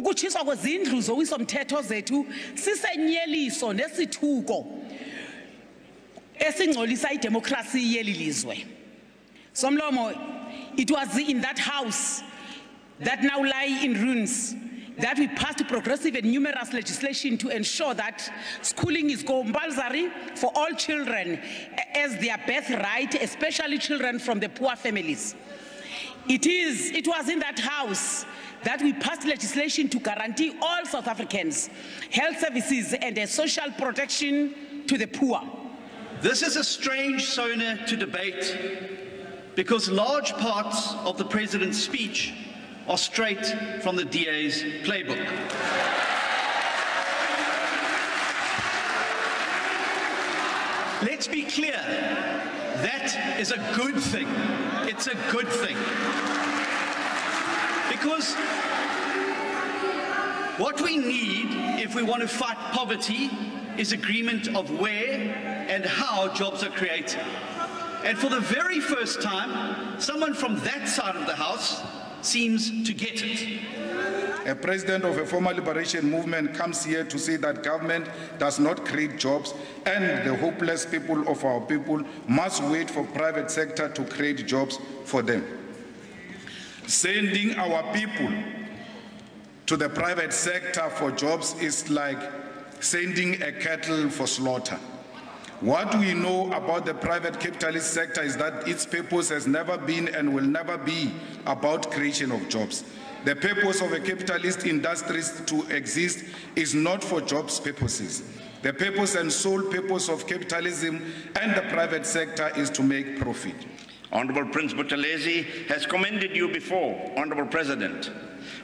ukutshiswa kwezindlu zowiso-mthetho zethu sisenyeliso nesithuko esingcolisa idemokrasi yeli lizwe somlomo it was in that house that now lie in ruins that we passed progressive and numerous legislation to ensure that schooling is compulsory for all children as their birthright, especially children from the poor families. It, is, it was in that house that we passed legislation to guarantee all South Africans health services and a social protection to the poor. This is a strange SONA to debate because large parts of the President's speech are straight from the DA's playbook. Let's be clear, that is a good thing. It's a good thing. Because what we need if we want to fight poverty is agreement of where and how jobs are created. And for the very first time, someone from that side of the House seems to get it. A president of a former liberation movement comes here to say that government does not create jobs and the hopeless people of our people must wait for private sector to create jobs for them. Sending our people to the private sector for jobs is like sending a cattle for slaughter. What we know about the private capitalist sector is that its purpose has never been and will never be about creation of jobs. The purpose of a capitalist industry to exist is not for jobs purposes. The purpose and sole purpose of capitalism and the private sector is to make profit. Honorable Prince Buthelezi has commended you before, Honorable President,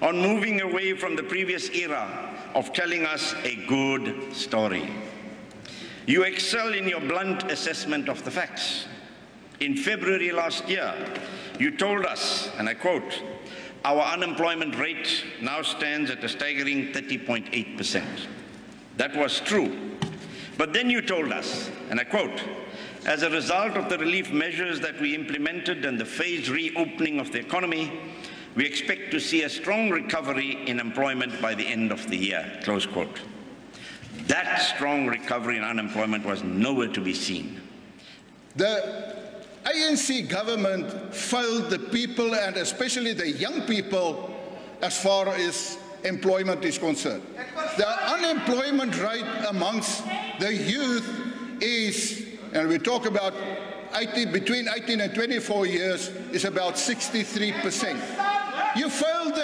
on moving away from the previous era of telling us a good story. You excel in your blunt assessment of the facts. In February last year, you told us, and I quote, our unemployment rate now stands at a staggering 30.8%. That was true. But then you told us, and I quote, as a result of the relief measures that we implemented and the phased reopening of the economy, we expect to see a strong recovery in employment by the end of the year, close quote. That strong recovery in unemployment was nowhere to be seen. The ANC government failed the people and especially the young people as far as employment is concerned. The unemployment rate amongst the youth is, and we talk about 18, between 18 and 24 years, is about 63%. You failed